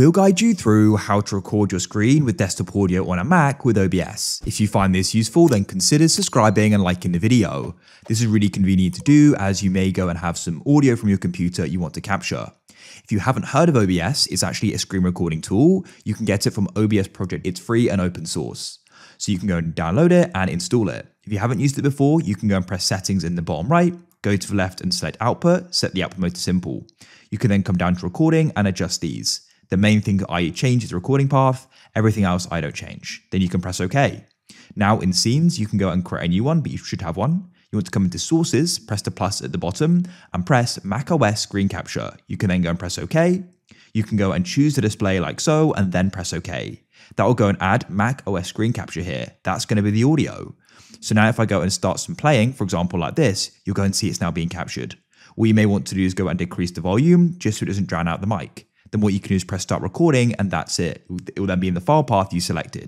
We'll guide you through how to record your screen with desktop audio on a Mac with OBS. If you find this useful, then consider subscribing and liking the video. This is really convenient to do as you may go and have some audio from your computer you want to capture. If you haven't heard of OBS, it's actually a screen recording tool. You can get it from OBS Project. It's free and open source. So you can go and download it and install it. If you haven't used it before, you can go and press settings in the bottom right, go to the left and select output, set the output mode to simple. You can then come down to recording and adjust these. The main thing I change is the recording path, everything else I don't change. Then you can press OK. Now in scenes, you can go and create a new one, but you should have one. You want to come into sources, press the plus at the bottom and press Mac OS screen capture. You can then go and press OK. You can go and choose the display like so and then press OK. That will go and add Mac OS screen capture here. That's going to be the audio. So now if I go and start some playing, for example, like this, you'll go and see it's now being captured. What you may want to do is go and decrease the volume just so it doesn't drown out the mic. Then what you can do is press start recording and that's it. It will then be in the file path you selected.